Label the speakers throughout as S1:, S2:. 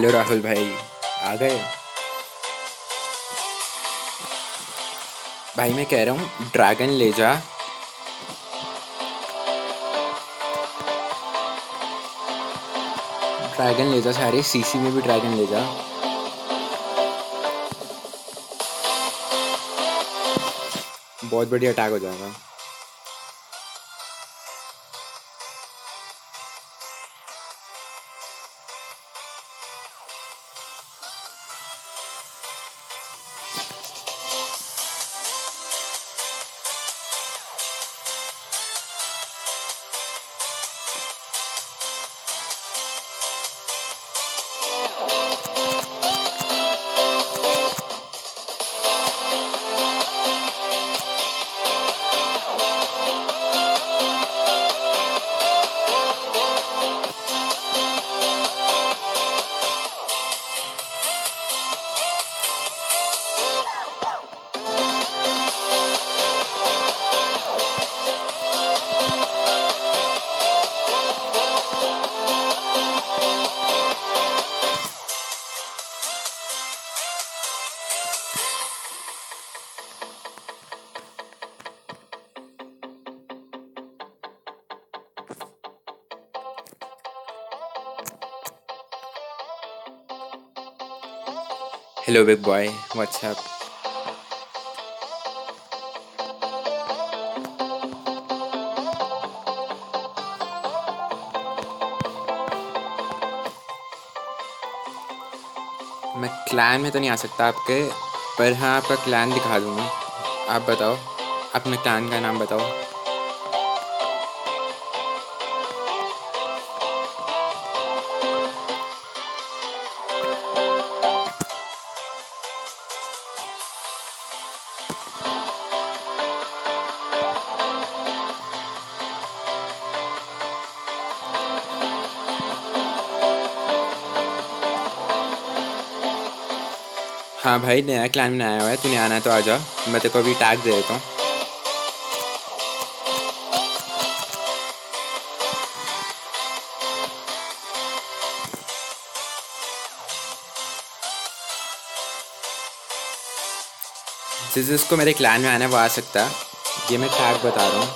S1: Hello Rahul भाई, आ गए? भाई, मैं कह रहा हूँ, ड्रैगन ले जा। ड्रैगन ले जा सारे सीसी में भी ड्रैगन ले जा। बहुत बढ़िया अटैक हो जाएगा। Big boy. What's up? मैं क्लैन में तो नहीं आ सकता आपके, पर हाँ आपका क्लैन दिखा दूँगा आप बताओ अपने क्लैन का नाम बताओ हाँ भाई, नया क्लैन में आया हुआ है, तूने आना है तो आ जा। मैं तेरे को अभी टैग दे देता हूँ। जिस जिसको मेरे क्लैन में आना है, वो आ सकता ये मैं टैग बता रहा हूँ।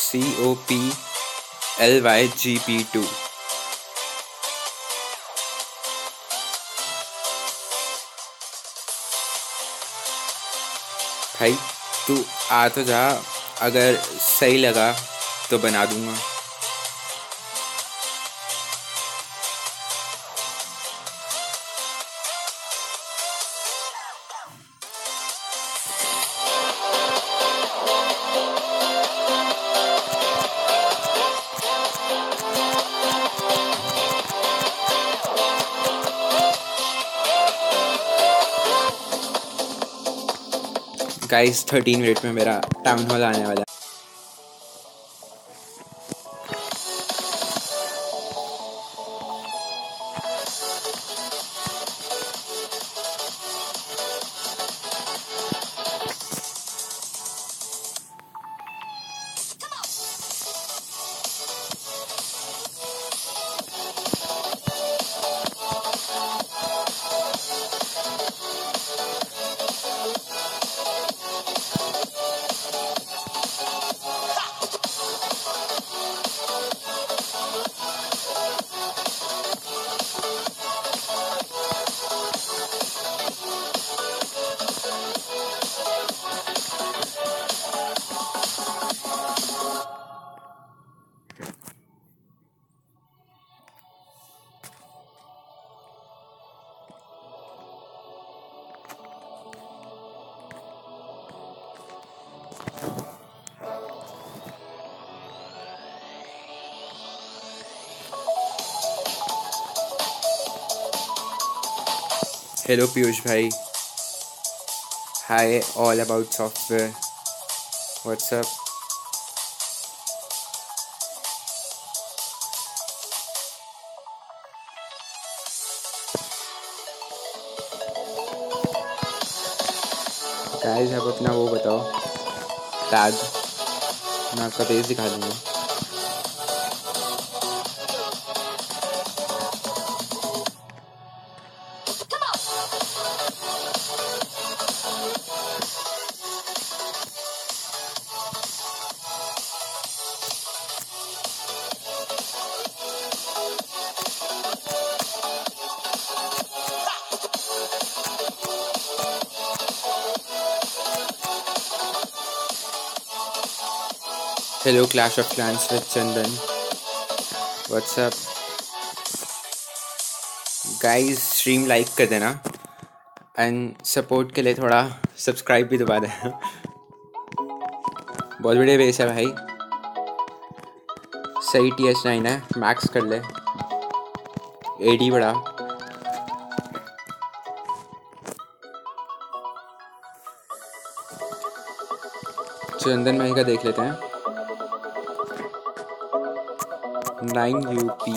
S1: C O P L Y G P two भाई तू आ तो जा अगर सही लगा तो बना दूँगा। गाइस थर्टीन मिनट में मेरा टाउन हॉल आने वाला है। हेलो पीयूष भाई hi all about software what's up guys आप अपना वो बताओ। टैग मैं आपका पेज दिखा दूँगा। Hello clash of clans with Chandan what's up guys stream like कर देना। एंड सपोर्ट के लिए थोड़ा सब्सक्राइब भी दबा देना बहुत बढ़िया बेस है भाई। सही टी एच नाइन है मैक्स कर ले। ए डी बढ़ा। चंदन भाई का देख लेते हैं। Nine U P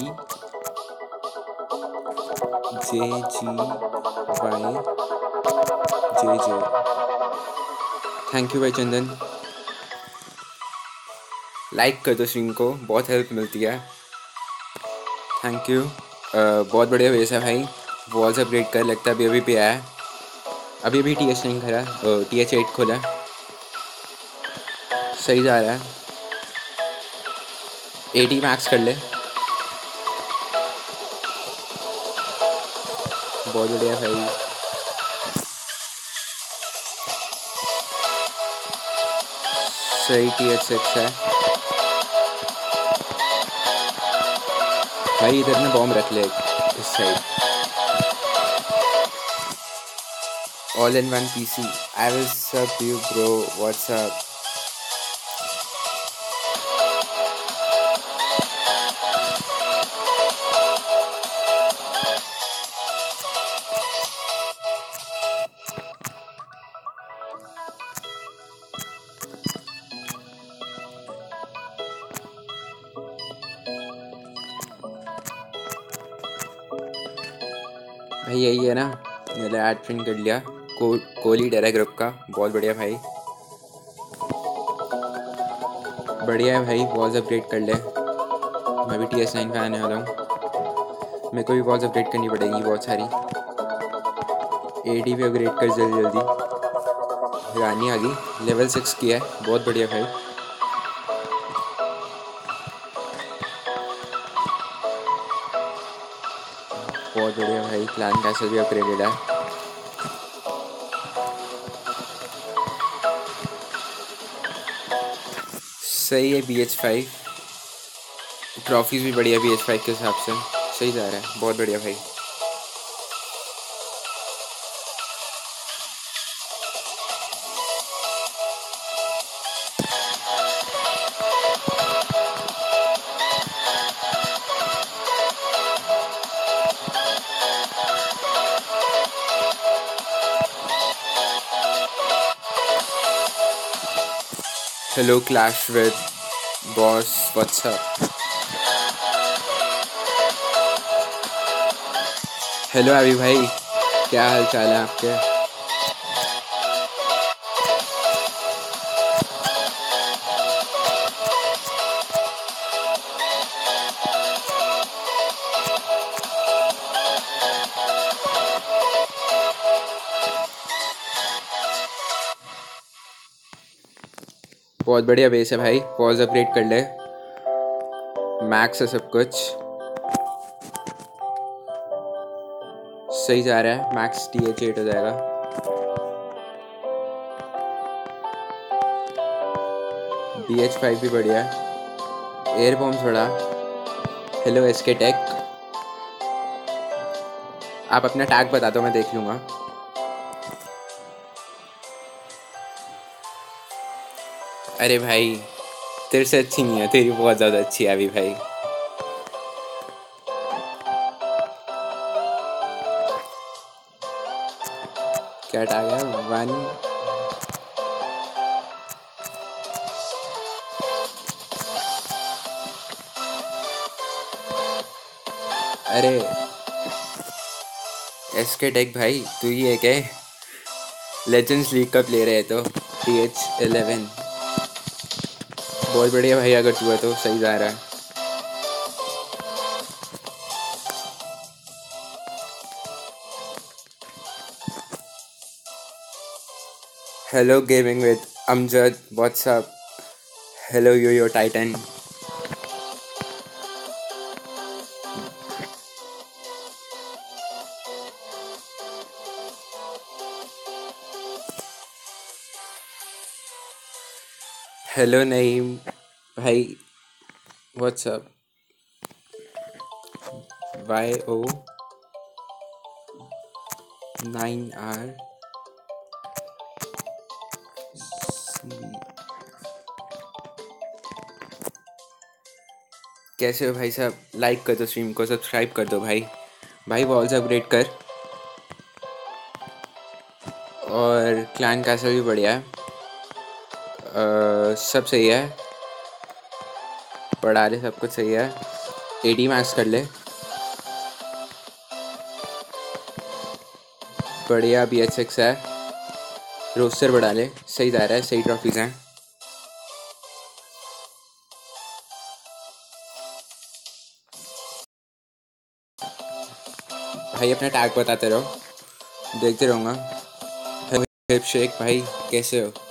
S1: J G Y J J. Thank you भाई चंदन लाइक कर दो स्ट्रीम को, बहुत हेल्प मिलती है। थैंक यू बहुत बढ़िया वेस है भाई। वॉल्स अपग्रेड कर, लगता है अभी अभी पे आया। अभी अभी टी एच नहीं खरा टी एच एट खोला सही जा रहा है। एटी मैक्स कर ले। बहुत बढ़िया भाई सही टी एच सिक्स है भाई, इधर में बॉम्ब रख ले, इस side all in one P C I will sub you bro what's up मैंने कर लिया को कोहली डर ग्रुप का। बहुत बढ़िया भाई। बढ़िया है भाई वॉल्स अपडेट कर ले। मैं भी टी एस नाइन पे आने वाला हूँ। मेरे को भी वॉल्स अपडेट करनी पड़ेगी बहुत सारी। ए डी भी अपग्रेड कर जल्दी जल्दी। रानी आ गई। लेवल सिक्स की है। बहुत बढ़िया भाई। बहुत बढ़िया भाई। क्लैन कैसल भी अपग्रेडेड है। सही है बी एच फाइव ट्रॉफीज भी बढ़िया बी एच फाइव के हिसाब से। सही जा रहा है। बहुत बढ़िया भाई। Hello, Clash with Boss. What's up? Hello अभी भाई क्या हाल चाल है आपके बहुत बढ़िया बेस है भाई। पॉज अपग्रेड कर ले। मैक्स है सब कुछ। सही जा रहा है। मैक्स टी एच एट हो जाएगा। बी एच फाइव भी बढ़िया है। एयर बॉम्ब थोड़ा। हेलो एस के टेक आप अपना टैग बता दो, मैं देख लूँगा। अरे भाई, तेरे से अच्छी नहीं है, तेरी बहुत ज़्यादा अच्छी है अभी भाई। क्या टैग है? वन अरे एस के टेक भाई, तू है क्या? लेजेंड्स लीग का प्लेयर है तो? टी एच एलेवन बहुत बढ़िया भाई, अगर तू है तो सही जा रहा है। Hello gaming with Amjad what's up hello yo yo titan hello Naeem भाई what's up Y O nine R कैसे हो भाई साहब? लाइक कर दो स्ट्रीम को सब्सक्राइब कर दो भाई। भाई वॉल्स अपग्रेड कर। और क्लैन कैसल भी बढ़िया है। सब सही है। पढ़ा ले सब कुछ सही है। एटी मैक्स कर ले। बढ़िया बी एच सिक्स है। रोस्टर बढ़ा ले। सही जा रहा है, सही ट्रॉफीज हैं। भाई, अपना टैग बताते रहो। देखते रहूँगा। हिप शेक भाई, कैसे हो?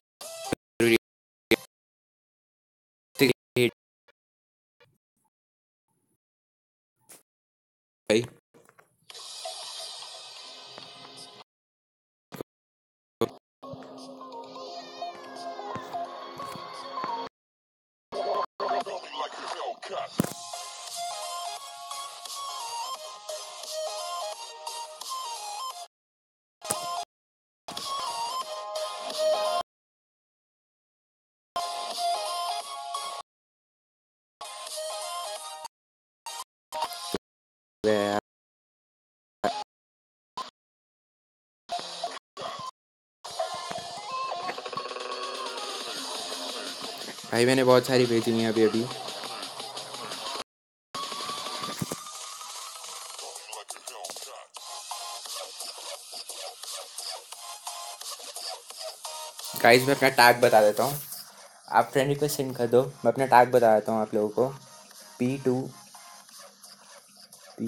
S1: भाई गया भाई, मैंने बहुत सारी भेजी हैं अभी अभी। गाइस मैं अपना टैग बता देता हूँ। आप फ्रेंड रिक्वेस्ट सेंड कर दो। मैं अपना टैग बता देता हूँ आप लोगों को। P two P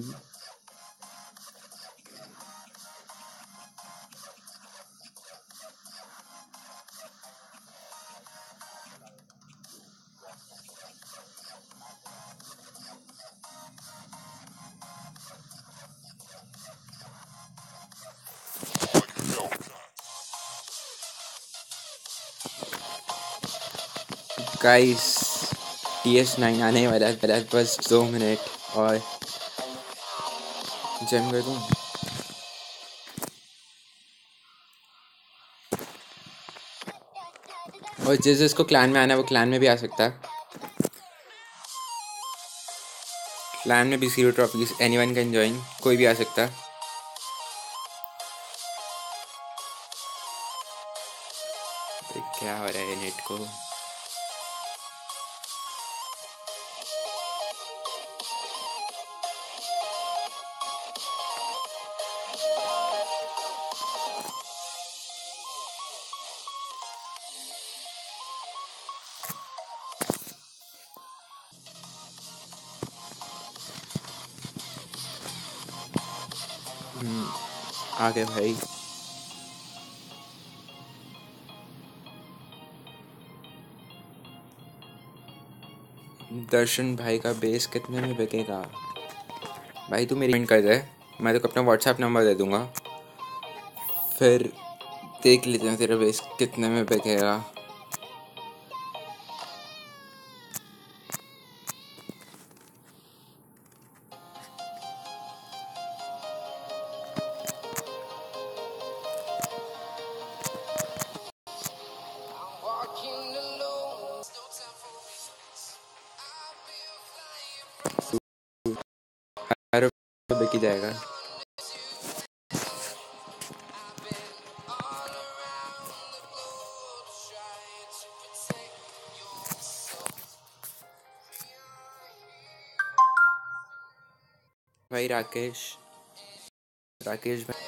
S1: guys T S nine आने वाला है बस दो मिनट और जम कर दूँ और जिस जिसको क्लैन में आना है, वो क्लैन में भी आ सकता है। क्लैन में भी zero trophies any one can join कोई भी आ सकता है। क्या हो रहा है, नेट को। आ गए भाई। दर्शन भाई का बेस कितने में बिकेगा? भाई तू मेरी कर दे। मैं तो अपना व्हाट्सएप नंबर दे दूँगा। फिर देख लेते हैं तेरा बेस कितने में बिकेगा। राकेश। राकेश भाई।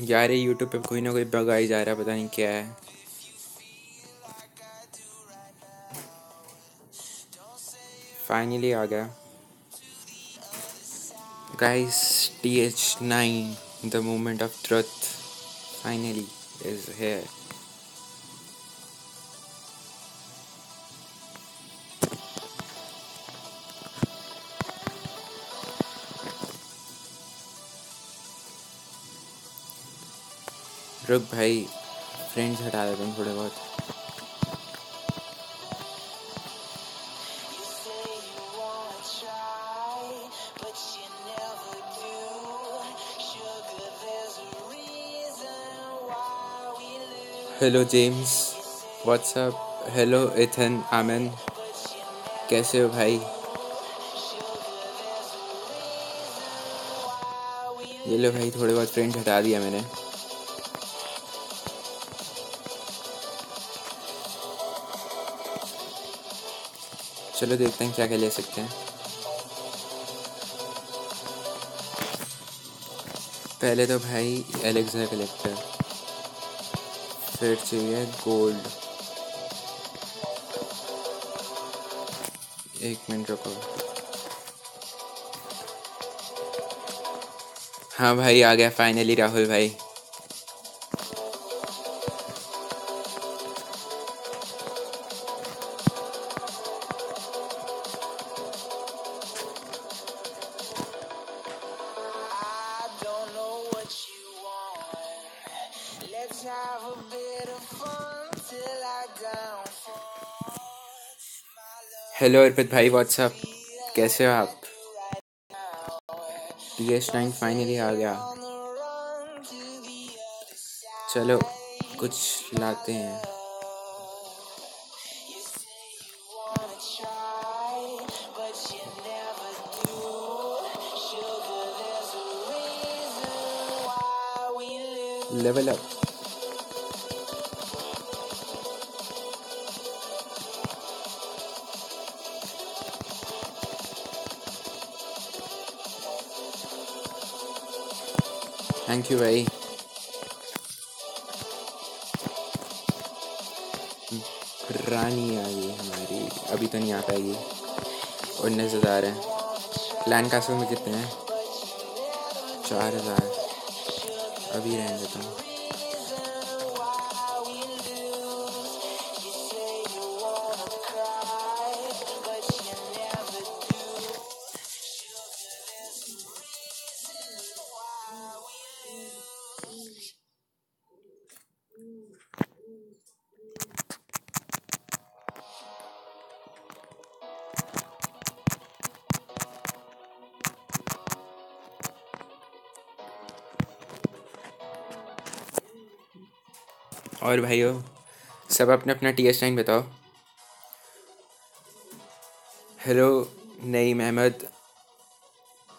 S1: यार, ये यूट्यूब पे कोई ना कोई बग आई जा रहा है, पता नहीं क्या है। फाइनली आ गया। guys th9 the moment of truth finally is here रुक भाई फ्रेंड्स हटा देते हैं थोड़े बहुत Hello James what's up hello Ethan Aman कैसे हो भाई? ये लो भाई, थोड़े बहुत फ्रेंड्स हटा दिया मैंने। चलो देखते हैं क्या क्या ले सकते हैं। पहले तो भाई एलेक्सा कलेक्टर फिर चाहिए गोल्ड एक मिनट रुको। हाँ भाई आ गया फाइनली राहुल भाई। हेलो अर्पित भाई व्हाट्सअप कैसे हो आप? टी एस नाइन फाइनली आ गया. चलो, कुछ लाते हैं।
S2: You say
S1: थैंक यू भाई रानी आ गई हमारी। अभी तो नहीं आ पाएगी उन्नीस हज़ार है। लैंड कास्ट में कितने हैं? चार हज़ार। अभी रहने देता हूँ। और भाइयों, सब अपना अपना टी एस नाइन बताओ। हेलो नहीं महमद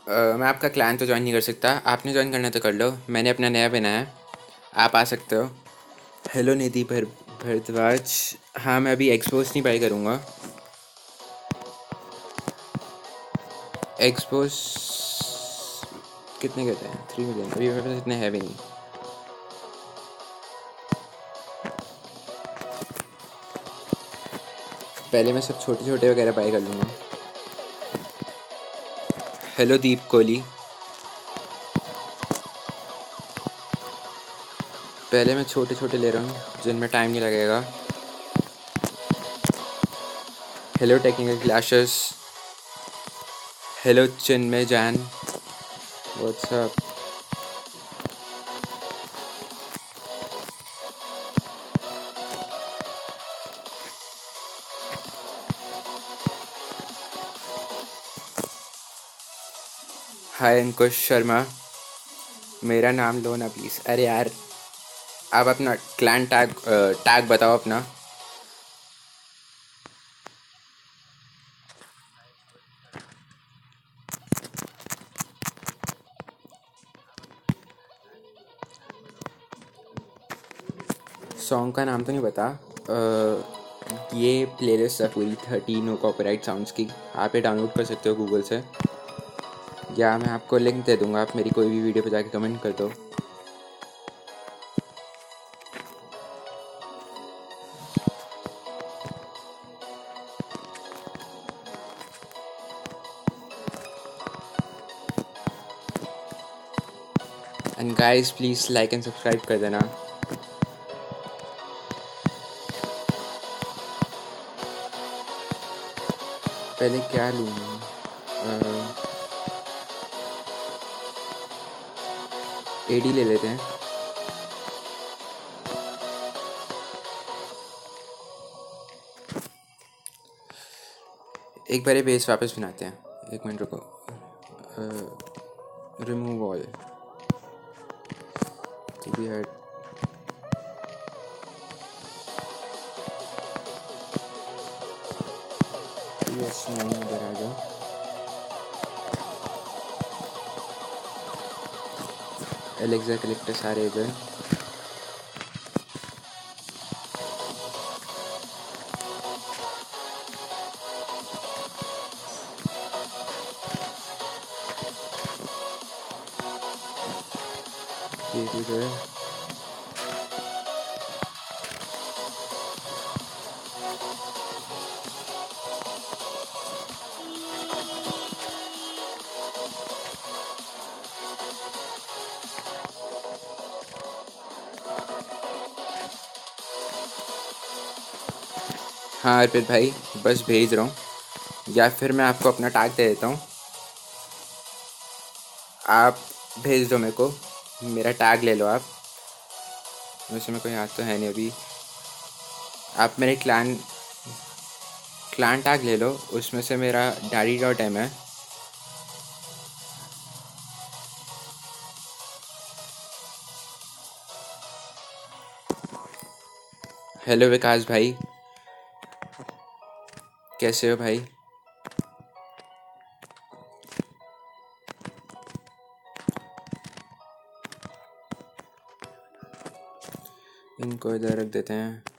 S1: मैं आपका क्लान तो ज्वाइन नहीं कर सकता। आपने ज्वाइन करना तो कर लो। मैंने अपना नया बनाया है। आप आ सकते हो। हेलो निधि भर, भरद्वाज। हाँ मैं अभी एक्सपोज नहीं बाई करूँगा। एक्सपोज कितने कहते हैं? थ्री मिलियन अभी मेरे पास इतने है भी नहीं। पहले मैं सब छोटे छोटे वगैरह बाय कर लूँगा। हेलो दीप कोहली पहले मैं छोटे छोटे ले रहा हूँ, जिनमें टाइम नहीं लगेगा। Hello technical clashes hello Chinmay Jain what's up hi Ankush Sharma. मेरा नाम लो ना प्लीज़ अरे यार आप अपना क्लैन टैग टैग बताओ अपना। सॉन्ग का नाम तो नहीं पता। अ, ये प्लेलिस्ट है पूरी थर्टी नो कॉपीराइट साउंड्स की। आप ये डाउनलोड कर सकते हो गूगल से। या मैं आपको लिंक दे दूँगा, आप मेरी कोई भी वीडियो पे जाके कमेंट कर दो। And guys please like and subscribe कर देना। पहले क्या लूँ? एडी ले लेते हैं। एक बार बेस वापस बनाते हैं। एक मिनट रुको। रिमूव ऑल एलेक्सा कलेक्टर सारे इधर हाँ अर्पित भाई, बस भेज रहा हूँ। या फिर मैं आपको अपना टैग दे देता हूँ। आप भेज दो मेरे को। मेरा टैग ले लो आप। वैसे में कोई हाथ तो है नहीं अभी। आप मेरे क्लान क्लान टैग ले लो। उसमें से मेरा डैडी डॉट एम है। हेलो विकास भाई। कैसे हो भाई? इनको इधर रख देते हैं।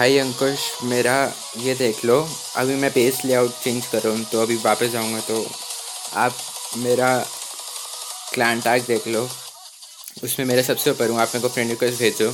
S1: भाई अंकुश, मेरा ये देख लो। अभी मैं पेज लेआउट चेंज करूँ तो अभी वापस जाऊँगा तो आप मेरा क्लान टैग देख लो। उसमें मेरे सबसे ऊपर हूँ, आप मेरे को फ्रेंड रिक्वेस्ट भेजो।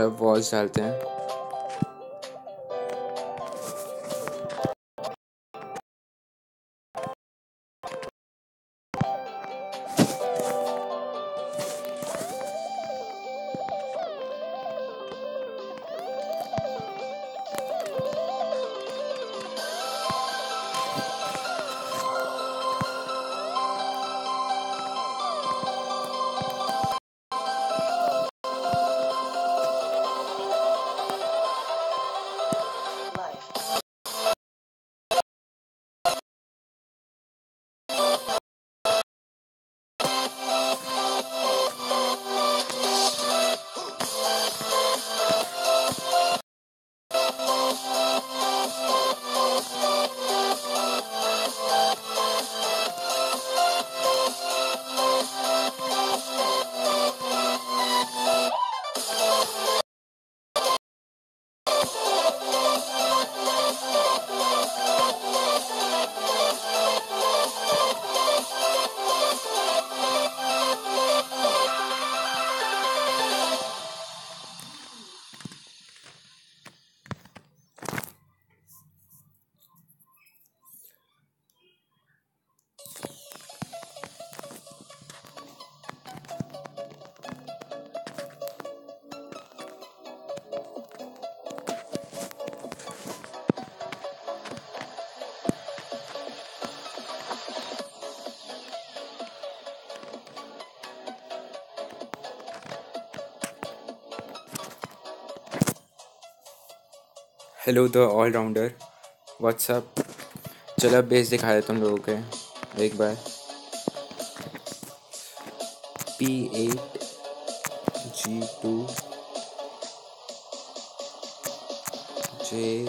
S1: अब वॉल्स डालते हैं। Hello the allrounder what's up चलो बेस दिखा देता हूँ लोगों के। एक बार। P eight G two J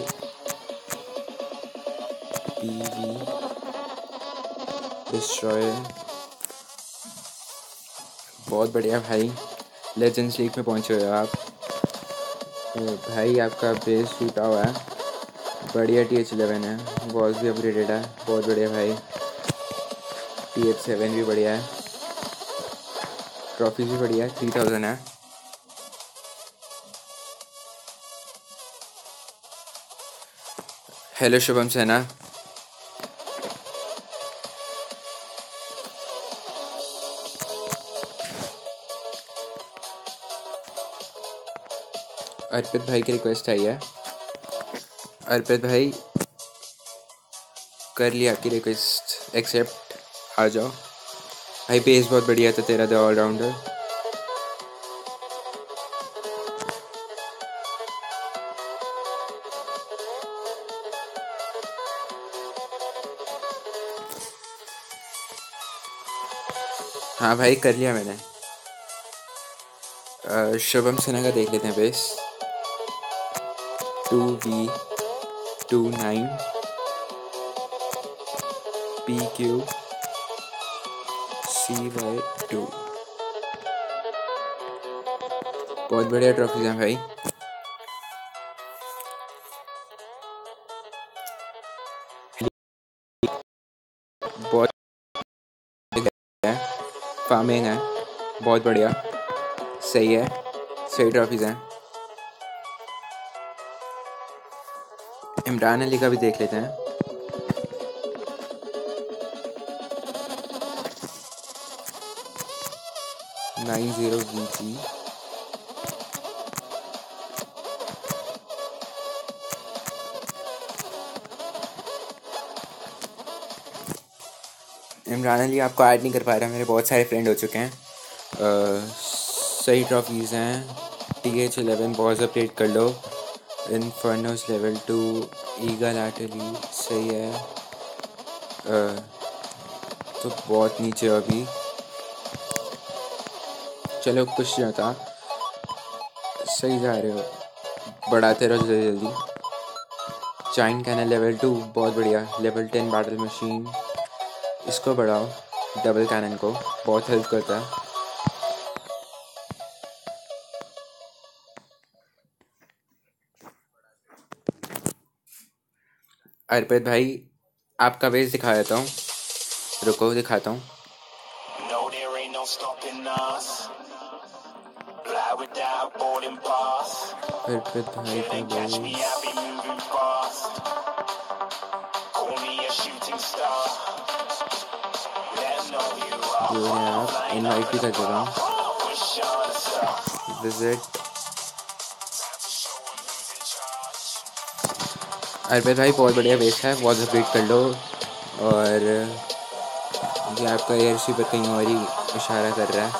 S1: P V destroyer बहुत बढ़िया भाई। लेजेंड्स लीग में पहुँचे हुए हो आप। तो भाई आपका बेस टूटा हुआ है। बढ़िया टी एच इलेवन है। वॉल्स भी अपग्रेडेड है। बहुत बढ़िया भाई। टी एच सेवन भी बढ़िया है। ट्रॉफी भी बढ़िया है। थ्री थाउज़ेंड है। हेलो शुभम सेना। अर्पित भाई की रिक्वेस्ट आई है। अर्पित भाई, कर लिया आपकी रिक्वेस्ट एक्सेप्ट आ जाओ। भाई पेस बहुत बढ़िया था तेरा द ऑलराउंडर हाँ भाई, कर लिया मैंने। शुभम सिन्हा का देख लेते हैं base two V two nine P Q C Y two बहुत बढ़िया ट्रॉफीज हैं भाई। बहुत फ़ार्मिंग है। बहुत बढ़िया। सही है। सही ट्रॉफीज हैं। इमरान अली का भी देख लेते हैं। Nine zero V G. Imran Ali आपको ऐड नहीं कर पा रहा, मेरे बहुत सारे फ्रेंड हो चुके हैं। सही ट्रॉफीज़ हैं। T H eleven balls update कर लो। Infernos level two eagle artillery सही है। अ, तो बहुत नीचे अभी। चलो कुछ नहीं होता। सही जा रहे हो। बढ़ाते रहो जल्दी जल्दी। चाइन कैनल लेवल टू बहुत बढ़िया। लेवल टेन बैटल मशीन इसको बढ़ाओ डबल कैनन को। बहुत हेल्प करता है। अर्पित भाई आपका वेस्ट दिखा देता हूँ। रुको दिखाता हूँ। अर्पित भाई का
S2: वेस्ट
S1: जो हूँ। विज़िट अर्पित भाई, बहुत बढ़िया बेस है, बहुत अपडेट कर लो। और, ये आपका एयर पर कहीं और ही इशारा कर रहा है।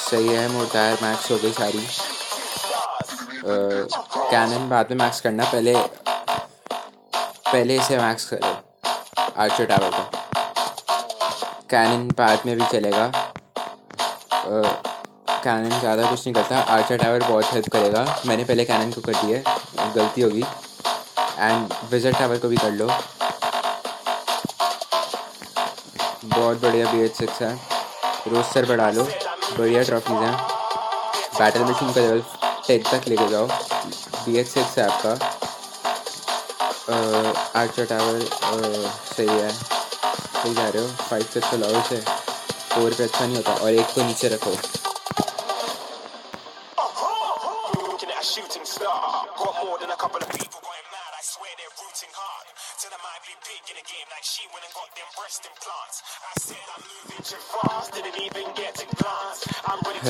S1: सही है मोटायर मैक्स हो गई सारी। कैनन बाद में मैक्स करना, पहले पहले इसे मैक्स करो आर्चर टावर को कैनन बाद में भी चलेगा। कैनन ज़्यादा कुछ नहीं करता। आर्चर टावर बहुत हेल्प करेगा। मैंने पहले कैनन को कर दिया गलती होगी। एंड विजट टावर को भी कर लो। बहुत बढ़िया बी एच सिक्स है। रोज सर बढ़ा लो। बढ़िया ट्रॉफीज़ हैं। बैटल मशीन का लेवल टेन तक लेके जाओ। बी एच सिक्स है आपका। आर्चर टावर सही है। सही जा रहे हो। फाइव से तो लाओ इसे फोर पे अच्छा नहीं होता। और एक को नीचे रखो।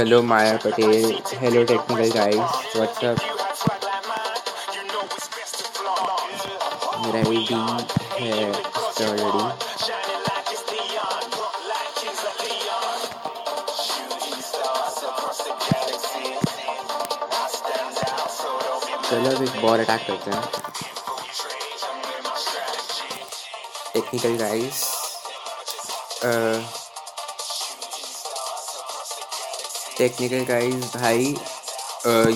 S2: Hello Maya Patel hello technical guys WhatsApp
S1: मेरा आईडी है चलो, अब एक बॉल अटैक करते हैं। टेक्निकल गाइस टेक्निकल गाइस भाई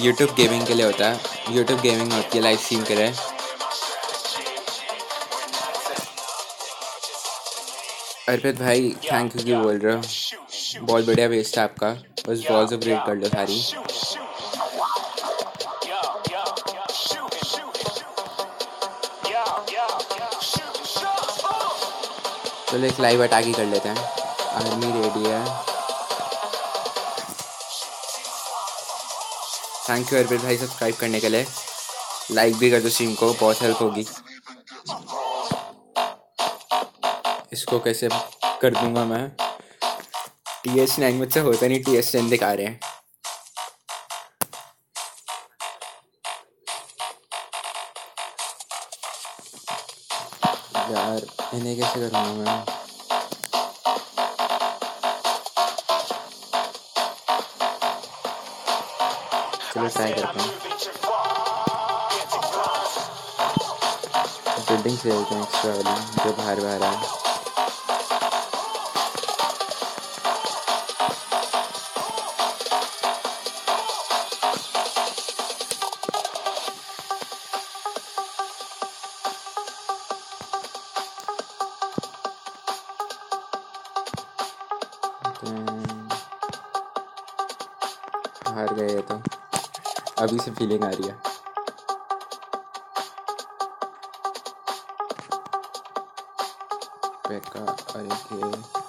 S1: यूट्यूब गेमिंग के लिए होता है। यूट्यूब गेमिंग होती है लाइव स्ट्रीम के लिए। अर्पित भाई थैंक यू क्यों बोल रहे हो? बहुत बढ़िया वेस्ट है आपका। बस बॉल से ब्रेक कर लो सारी। चलो एक लाइव अटैक ही कर लेते हैं। आर्मी रेडी है। थैंक यू अर्पित भाई सब्सक्राइब करने के लिए। लाइक भी कर दो स्ट्रीम को, बहुत हेल्प होगी। इसको कैसे कर दूँगा मैं? टी एस नाइन मुझसे होता नहीं टी एस टेन दिखा रहे हैं। यार, इन्हें कैसे करूँगा मैं? चलो ट्राई करते हैं। बिल्डिंग से लेते हैं एक्स्ट्रा वाली जो बाहर बाहर है। अभी सी फीलिंग आ रही है। बेकार अरे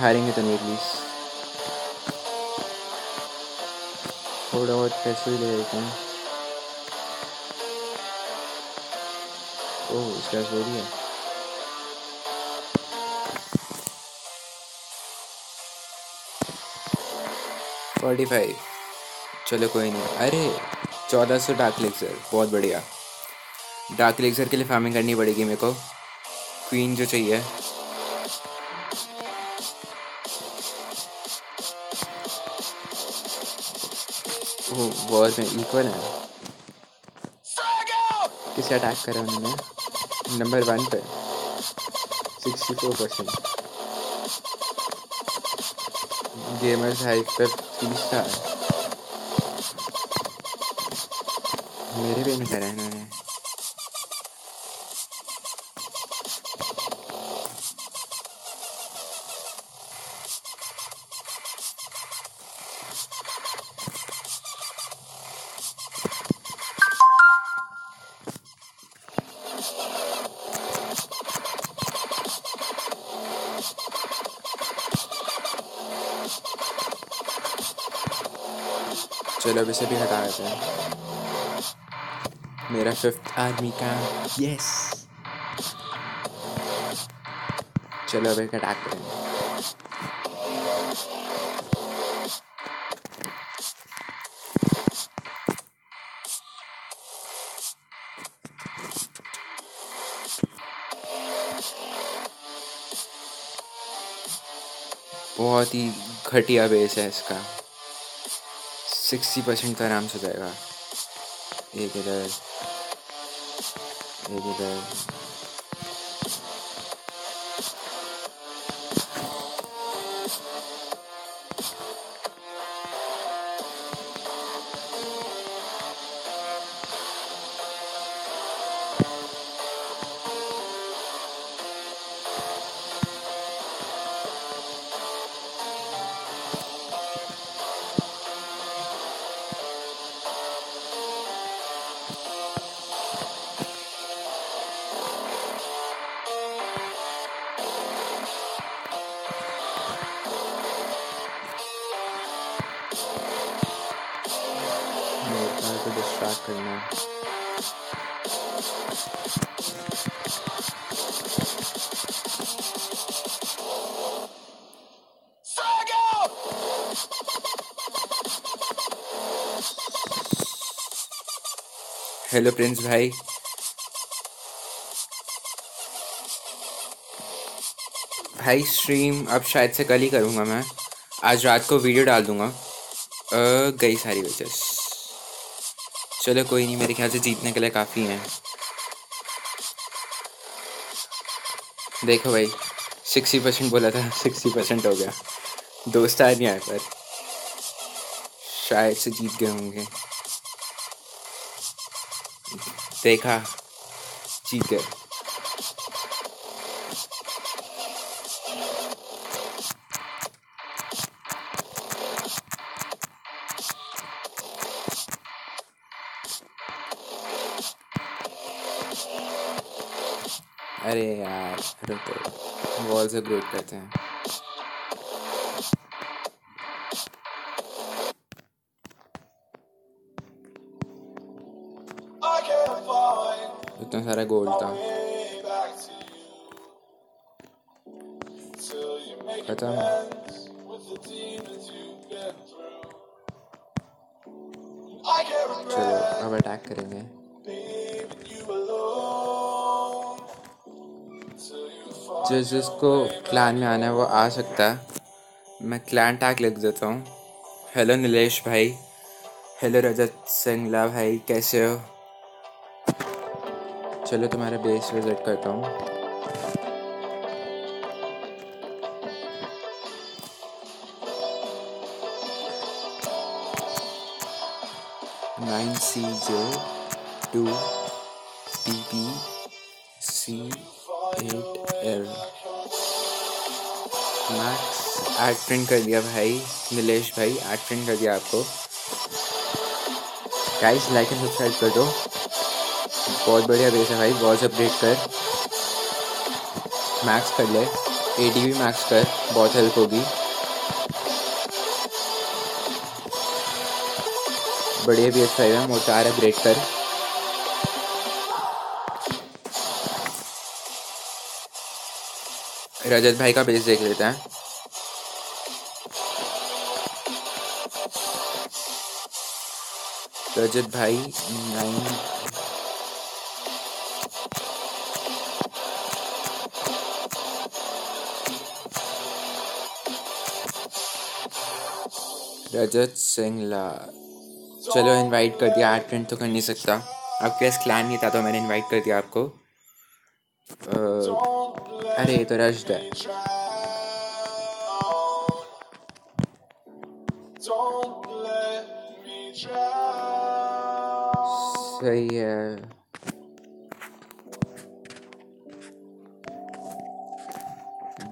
S1: हारेंगे तो नहीं प्लीज़ थोड़ा बहुत पैसे भी ले लेते हैं ओह इसका हो है फोर्टी फाइव चलो, कोई नहीं। अरे, चौदह सौ डार्क लेक्सर बहुत बढ़िया। डार्क लेक्सर के लिए फ़ार्मिंग करनी पड़ेगी मेरे को। क्वीन जो चाहिए। वॉर में इक्वल है। किसे अटैक करा उन्होंने? नंबर वन पे। Sixty four percent gamers hype पे थ्री स्टार मेरे पे नहीं करा इन्होंने। चलो इसे भी हटा देते हैं। मेरा फिफ्थ आर्मी का यस चलो एक अटैक करेंगे। बहुत ही घटिया बेस है इसका। सिक्सटी परसेंट का आराम से हो जाएगा। एक इधर एक इधर। हेलो प्रिंस भाई। भाई स्ट्रीम अब शायद से कल ही करूँगा मैं। आज रात को वीडियो डाल दूँगा। गई सारी वजह चलो कोई नहीं, मेरे ख्याल से जीतने के लिए काफ़ी हैं। देखो भाई सिक्सटी परसेंट बोला था सिक्सटी परसेंट हो गया। दोस्त आ नहीं आए पर। शायद से जीत गए होंगे। देखा। जीत गए अरे यार रुको वॉल से ब्रेक करते हैं।
S2: I can't
S1: चलो, अब अटैक करेंगे। जिस जिसको क्लान में आना है, वो आ सकता है। मैं क्लान टैग लिख देता हूँ। हेलो नीलेश भाई। हेलो रजत सिंगला भाई। कैसे हो? चलो तुम्हारा बेस विज़िट करता हूँ। Nine C J two P C eight L max add प्रिंट कर दिया भाई, नीलेश भाई एड प्रिंट कर दिया आपको। गाइस लाइक एंड सब्सक्राइब कर दो। बहुत बढ़िया बेस है भाई वॉच अपडेट कर। मैक्स कर ले। ए डी भी मैक्स कर, बहुत हेल्प होगी। बढ़िया भी अच्छा है मोटार अपग्रेड कर। रजत भाई का बेस देख लेते हैं। रजत भाई नाइन रजत सिंगला चलो इनवाइट कर दिया। एड प्रिंट तो कर नहीं सकता। आपके पास क्लैन नहीं था तो मैंने इनवाइट कर दिया आपको। अ, अरे तो रश्द है. सही है।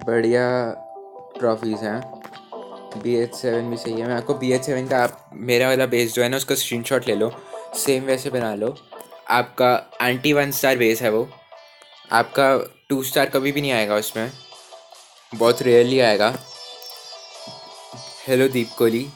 S1: बढ़िया ट्रॉफीज हैं। बी एच सेवन भी है। मैं आपको बी एच सेवन का आप, मेरा वाला बेस जो है ना, उसका स्क्रीन शॉट ले लो। सेम वैसे बना लो। आपका एंटी वन स्टार बेस है वो। आपका टू स्टार कभी भी नहीं आएगा उसमें। बहुत रेयरली आएगा। हेलो दीप कोहली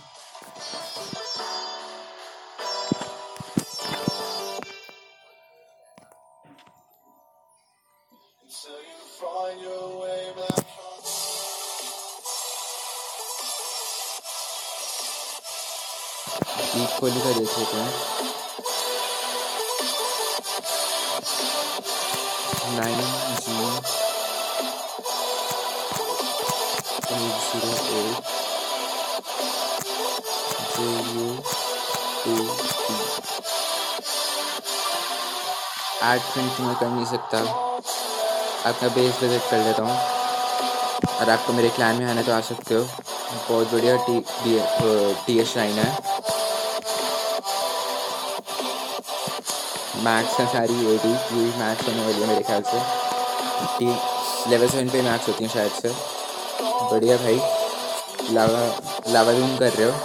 S1: मैं कर नहीं सकता। आपका बेस विज़िट कर लेता हूँ। और आपको मेरे क्लान में आना तो आ सकते हो। बहुत बढ़िया टी टी एस लाइन है। मैक्स है सारी ए डी ये मैक्स होने वाली है मेरे ख्याल से। टी लेवल सेवन पे मैक्स होती हैं शायद से। बढ़िया भाई। लावा लावा रूम कर रहे हो।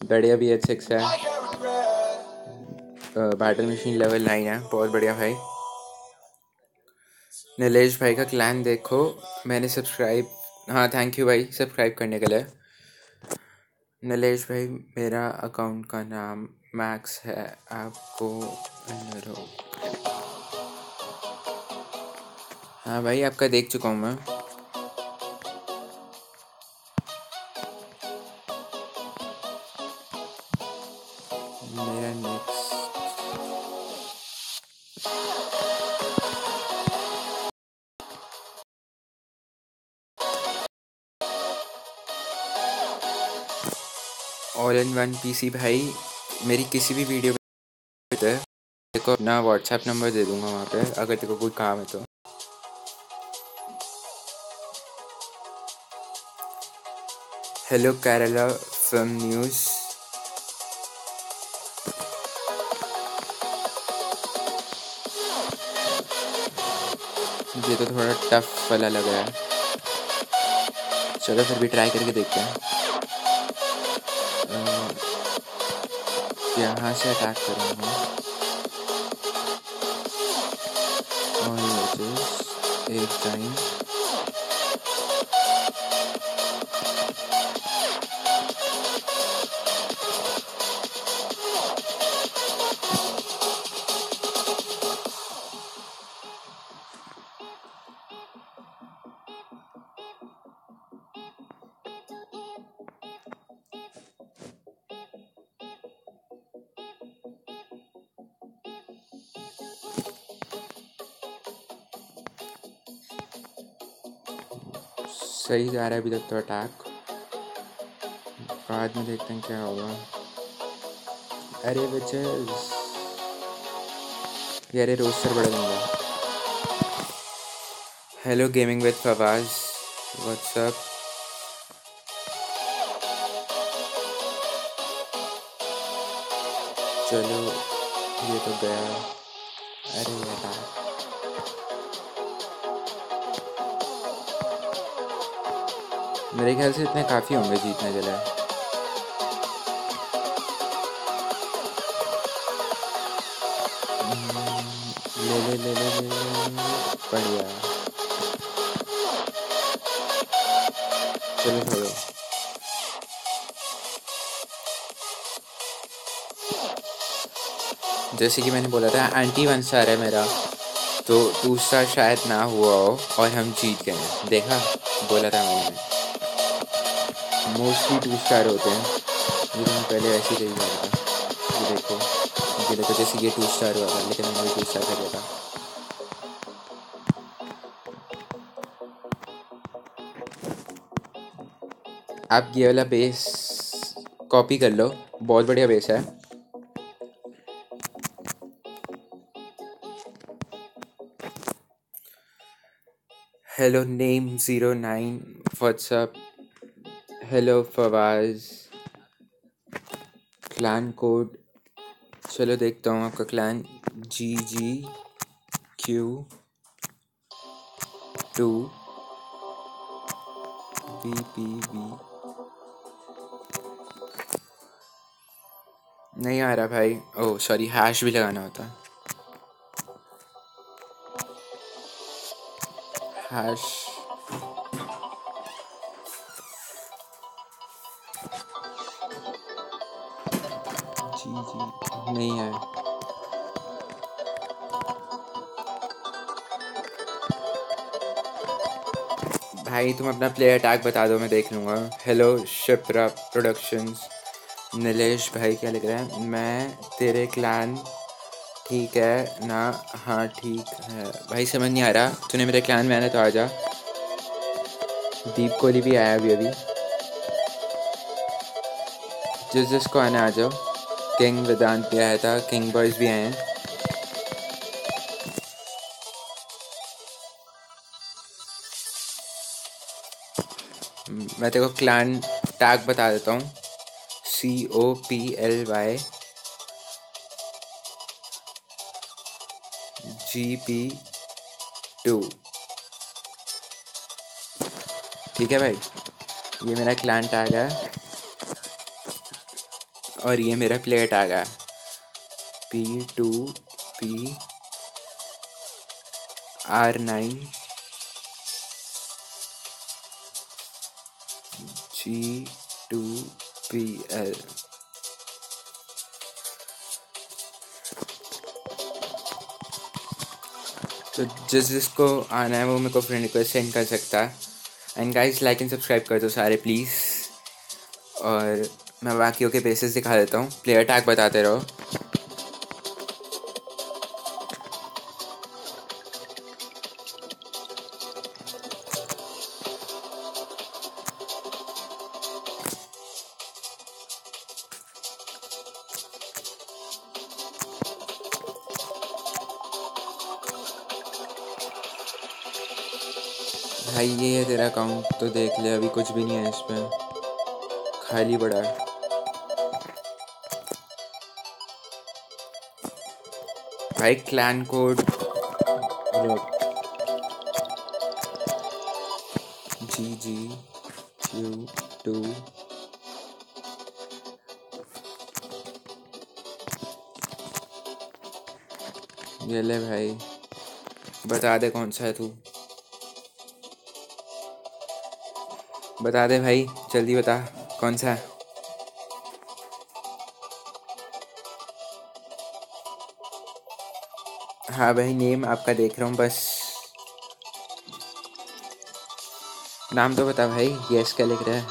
S1: बढ़िया बी एच सिक्स है. बैटल मशीन लेवल नाइन है, बहुत बढ़िया भाई। नीलेश भाई का क्लैन देखो, मैंने सब्सक्राइब हाँ थैंक यू भाई सब्सक्राइब करने के लिए। नलेश भाई, मेरा अकाउंट का नाम मैक्स है, आपको हाँ भाई, आपका देख चुका हूँ मैं। ऑल इन वन पीसी भाई, मेरी किसी भी वीडियो पे देखो, अपना व्हाट्सएप नंबर दे दूँगा वहाँ पे, अगर तेरे को कोई काम है तो। हेलो केरला फ़िल्म न्यूज़ ये तो थोड़ा टफ वाला लग रहा है। चलो फिर भी ट्राई करके देखते हैं। यहाँ से अटैक करेंगे और ये एक टाइम सही जा रहा है अभी तक तो अटैक बाद में देखते हैं क्या होगा। अरे बचेस ये अरे रोस्टर बड़ा लंबा hello gaming with Fawaz WhatsApp चलो, ये तो गया। मेरे ख्याल से इतने काफ़ी होंगे जीतने के लिए। ले ले ले ले ले बढ़िया। चलो जैसे कि मैंने बोला था एंटी वन स्टार है मेरा तो टू स्टार शायद ना हुआ हो और हम जीत गए। देखा? बोला था मैंने। मोस्टली टू स्टार होते हैं। ये मैं पहले ऐसे ही जा था। ये देखो ये देखो जैसे ये टू स्टार हुआ था, लेकिन मैंने टू स्टार कर दिया था। आप ये वाला बेस कॉपी कर लो। बहुत बढ़िया बेस है। Hello name zero nine WhatsApp hello Fawaz clan code चलो देखता हूँ आपका clan G G Q two B P B नहीं आ रहा भाई. ओह सॉरी हैश भी लगाना होता. हैश भाई, तुम अपना प्लेयर टैग बता दो, मैं देख लूँगा। हेलो शिप्रा प्रोडक्शंस नीलेश भाई, क्या लिख रहे हैं? मैं तेरे क्लान ठीक है, ना? हाँ ठीक है। भाई, समझ नहीं आ रहा। तूने मेरे क्लान में आना तो आ जा। दीप कोहली भी आया अभी अभी। जिस जिसको आना, आ जाओ। किंग वेदांत भी आया था किंग बॉयज़ भी आए हैं। मैं तेरे को क्लान टैग बता देता हूँ. C O P L Y G P two ठीक है भाई? ये मेरा क्लान टैग है. और ये मेरा प्लेयर टैग है. P two P R nine G two P L तो जिस जिसको आना है वो मेरे को फ्रेंड रिक्वेस्ट सेंड कर सकता है। And guys like and subscribe कर दो सारे प्लीज़ और मैं बाकियों के बेसिस दिखा देता हूँ। प्लेयर टैग बताते रहो। तो देख ले, अभी कुछ भी नहीं है इसमें। खाली पड़ा है। भाई clan code G G Q two ये ले भाई। बता दे कौन सा है तू। बता दे भाई, जल्दी बता, कौन सा? है हाँ भाई नेम आपका देख रहा हूँ, बस। नाम तो बता भाई यस क्या लिख रहा है?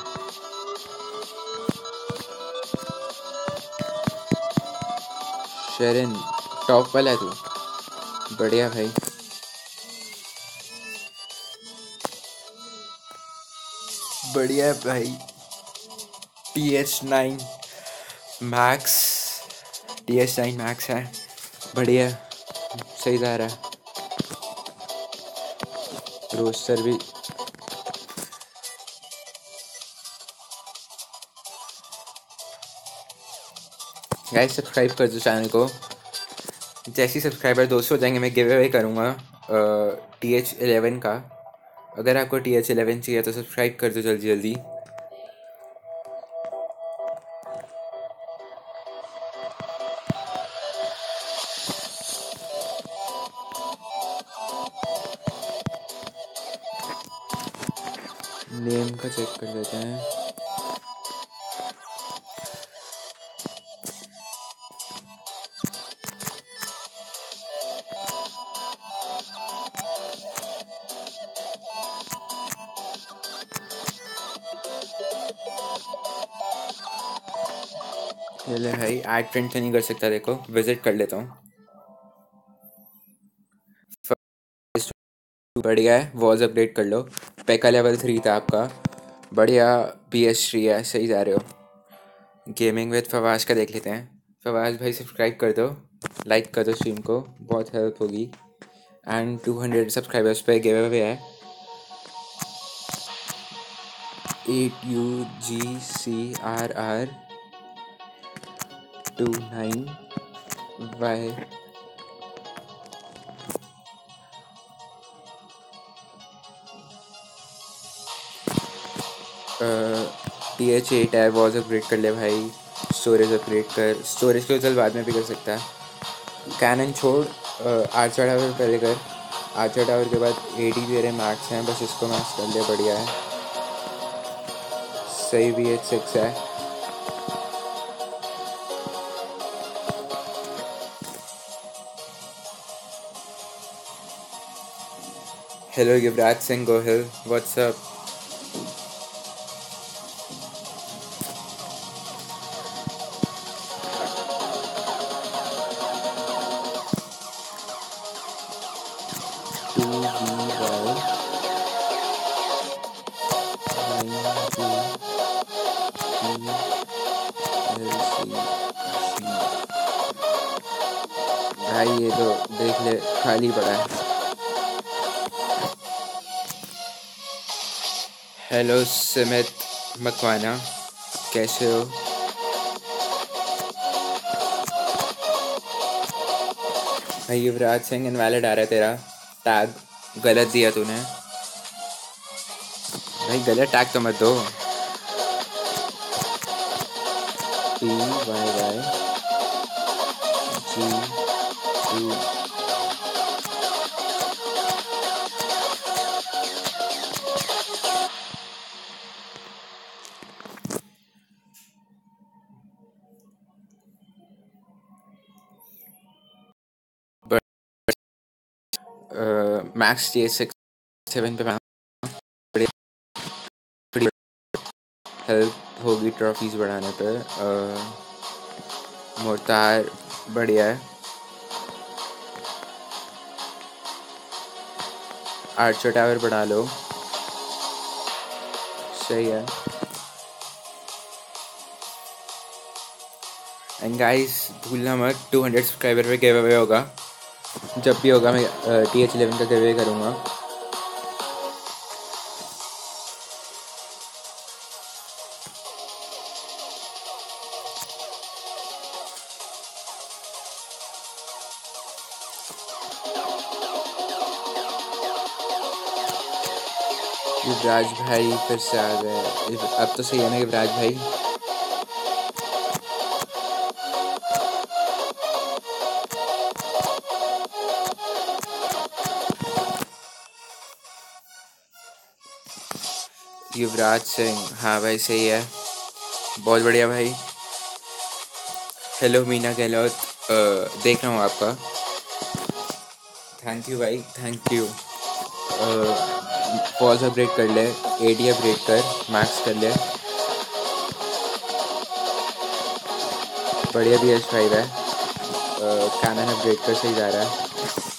S1: शरण टॉप वाला तू। बढ़िया भाई। बढ़िया है भाई। T H nine max T H nine max है। बढ़िया। सही जा रहा है। रोस्टर भी। गाइस सब्सक्राइब कर दो चैनल को। जैसे ही सब्सक्राइबर दो सौ हो जाएँगे, मैं गिव अवे करूँगा टी एच एलेवन का। अगर आपको टी एच एलेवन चाहिए तो सब्सक्राइब कर दो जल्दी जल्दी। नेम का चेक कर लेते हैं। भाई एड तो नहीं कर सकता, देखो विज़िट कर लेता हूँ। बढ़िया है वॉज़ अपडेट कर लो। पैका लेवल थ्री था आपका। बढ़िया पी एस थ्री है, सही जा रहे हो। गेमिंग विद फवाज का देख लेते हैं। फवाज भाई सब्सक्राइब कर दो। लाइक कर दो स्ट्रीम को, बहुत हेल्प होगी। एंड टू हंड्रेड सब्सक्राइबर्स पे गिव अवे है। Eight U G C R R two nine Y T H eight है वॉज़ अपग्रेड कर ले भाई स्टोरेज अपग्रेड कर स्टोरेज को चल बाद में भी कर सकता है। कैनन छोड़ आर्चर टावर पहले कर। आर्चर टावर के बाद ए डी मेरे मैक्स हैं, बस इसको मैक्स कर ले, बढ़िया है। सही भी एच सिक्स है। Nine two P L C C भाई ये तो देख ले खाली पड़ा है। हेलो सुमित मकवाना कैसे हो? भाई युवराज सिंह इनवैलिड आ रहा है तेरा टैग गलत दिया तूने। भाई, गलत टैग तो मत दो। मैक्स टी सिक्स सेवन पे हेल्प होगी ट्रॉफीज बढ़ाने पे। मोर्तार बढ़िया है। आर्चर टावर बढ़ा लो। सही है। एंड गाइस भूलना मत 200 सब्सक्राइबर पे गिव अवे होगा। जब भी होगा मैं टी एच इलेवन का गिव करूँगा। युवराज भाई फिर से आ गए। अब तो सही है ना युवराज भाई? युवराज सिंह। हाँ भाई, सही है। बहुत बढ़िया भाई। हेलो मीना गहलोत। देख रहा हूँ आपका। थैंक यू भाई थैंक यू पॉज अपग्रेड कर ले ए डी अपग्रेड कर मैक्स कर ले। बढ़िया बी एस फाइव है। कैनन अपग्रेड कर, सही जा रहा है।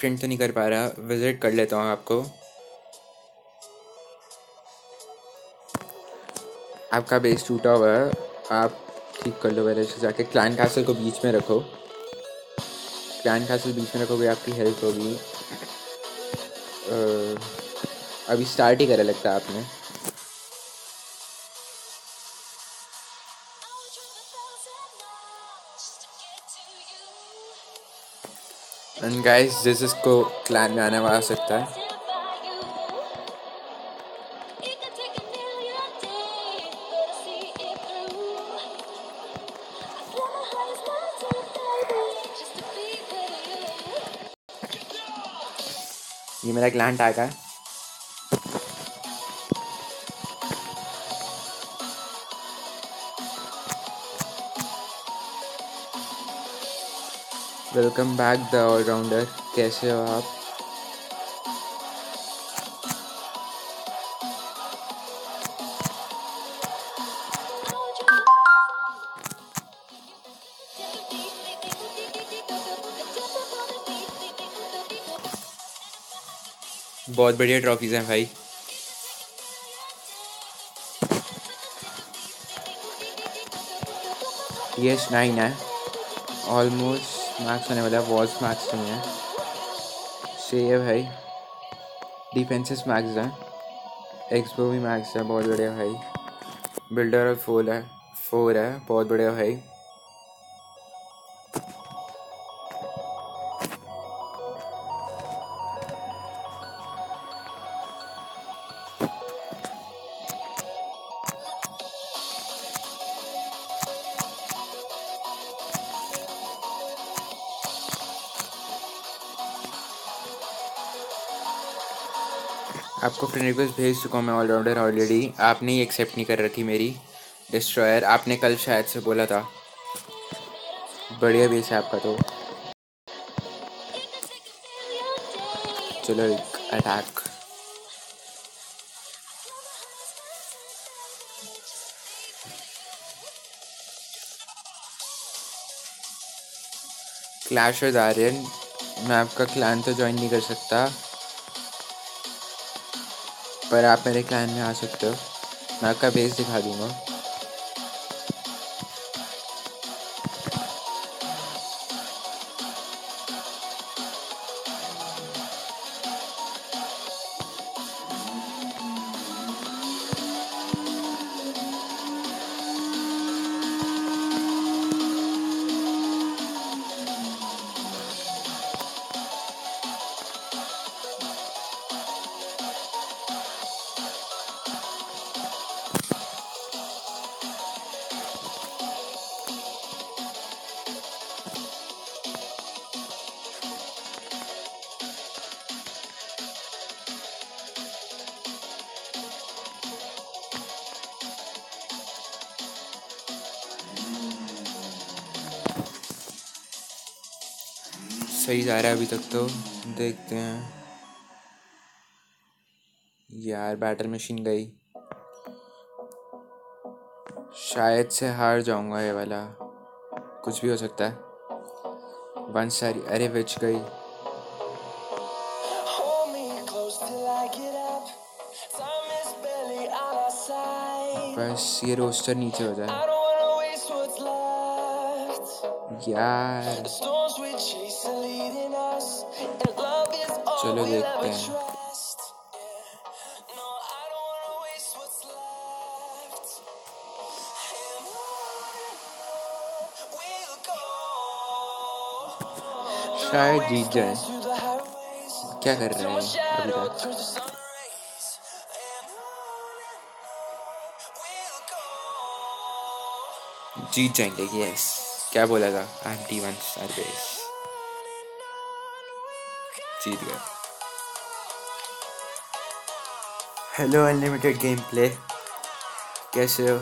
S1: फ्रेंड तो नहीं कर पा रहा विज़िट कर लेता हूँ आपको। आपका बेस टूटा हुआ है, आप ठीक कर लो पहले से जाके। क्लाइन कैसल को बीच में रखो। क्लाइन कैसल बीच में रखोगे, आपकी हेल्प होगी। अभी स्टार्ट ही करा लगता है आपने। एंड गाइस जिस इसको क्लैन में आने वाला सकता है। ये मेरा ग्लैंड आ है। वेलकम बैक द ऑलराउंडर कैसे हो आप? बहुत बढ़िया ट्रॉफीज हैं भाई। यस नाइन है। ऑलमोस्ट मैक्स होने वाला है वॉल्स मैक्स नहीं है। सही है डिफेंसेस मैक्स है। एक्सपो भी मैक्स है, बहुत बढ़िया भाई। बिल्डर और फोर है फोर है, बहुत बढ़िया भाई। आपको फ्रेंड रिक्वेस्ट भेज चुका हूँ मैं ऑलराउंडर ऑलरेडी आपने ही एक्सेप्ट नहीं कर रखी मेरी। डिस्ट्रॉयर आपने कल शायद से बोला था। बढ़िया बेस है आपका तो। चलो एक अटैक क्लैश विद आर्यन मैं आपका क्लैन तो ज्वाइन नहीं कर सकता। पर आप मेरे क्लैन में आ सकते हो। मैं आपका बेस दिखा दूँगा।
S3: है अभी तक तो देखते हैं। यार बैटल मशीन गई। शायद से हार जाऊँगा ये वाला। कुछ भी हो सकता है। वन सारी अरे बच गई। बस ये रोस्टर नीचे हो जाए। यार। चलो देखते हैं शायद जीत जाए क्या कर रहे हैं? अभी तक जीत जाएँगे यस क्या बोला था? आंटी वंस अरे जीत गए हेलो अनलिमिटेड गेम प्ले कैसे हो?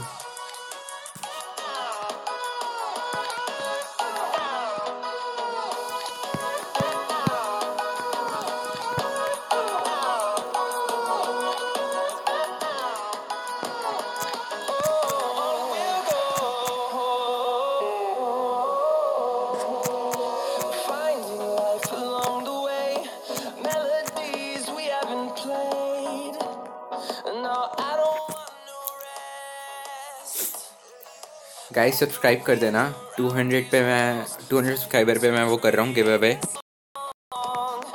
S3: गाइस सब्सक्राइब कर देना। 200 पे मैं 200 सब्सक्राइबर पे मैं वो कर रहा हूँ give away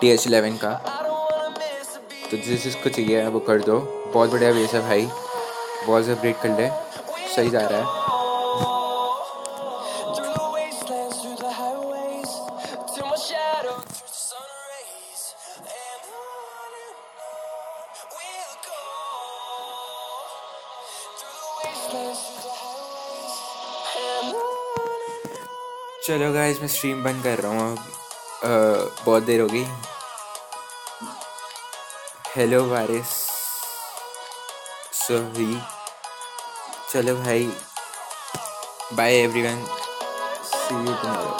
S3: T H eleven का. तो जिस जिसको चाहिए वो कर दो। बहुत बढ़िया वेस है भाई। बहुत अपडेट कर ले। सही जा रहा है। मैं स्ट्रीम बंद कर रहा हूँ बहुत देर हो गई। हेलो वारिस सोही चलो भाई। Bye everyone see you tomorrow